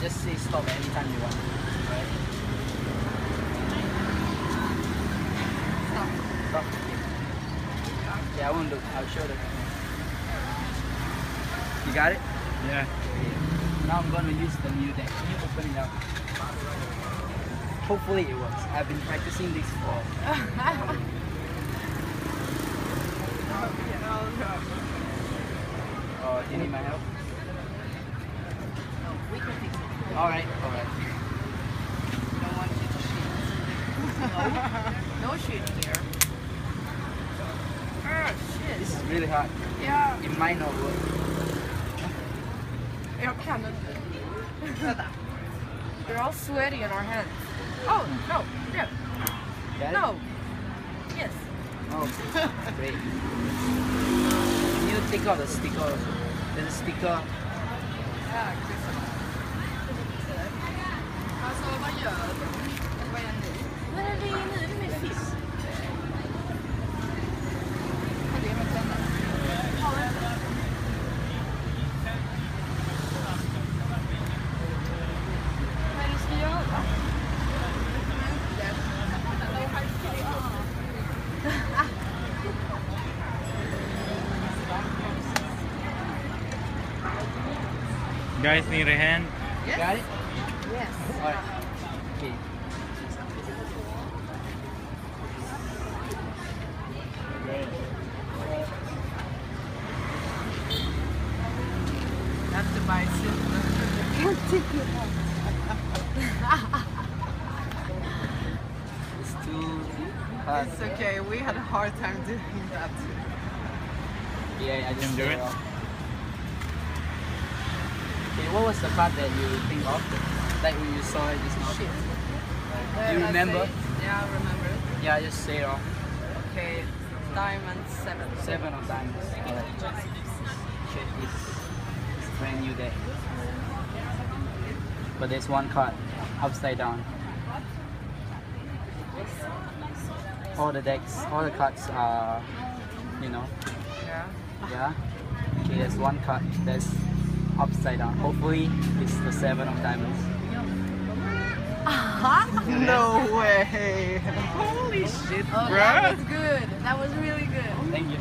just say stop anytime you want. Right? Stop. Stop. Yeah, I won't look. I'll show the camera. You got it? Yeah. Okay. Now I'm going to use the new deck. Can you open it up? Hopefully it works. I've been practicing this for... oh, do you need my help? Alright, alright. Don't want you to shoot. No, no shooting here. Oh ah, shit. This is really hard. Ja, It might not work. jag kan inte. Vänta. We're all sweaty in our hands. Oh, hmm. no, no, Got it? no. Yes. Oh, great. Can you take out the sticker also? There's a sticker. Ja, Alltså vad gör du? Vad är ni? Vad är det nu? Det är med fisk. Vad är det med tänder? Har du inte? Det du ska göra? Guys need a hand. You got it? Yes. Alright. Okay. Have to buy It's too hard. It's okay. We had a hard time doing that. Yeah, I just Can do tear it? Okay, what was the part that you think of? Like when you saw it just now? Shit. Do you remember? Yeah, I remember it. Yeah, just say it off. Okay, diamond seven. Seven of diamonds. This. It's brand new deck. But there's one card upside down. All the decks, all the cards are, you know, Yeah. yeah. Okay, there's one card that's upside down. Hopefully, it's the seven of diamonds. Uh-huh. No way. Holy shit, Oh, bro. that was good. That was really good. Thank you.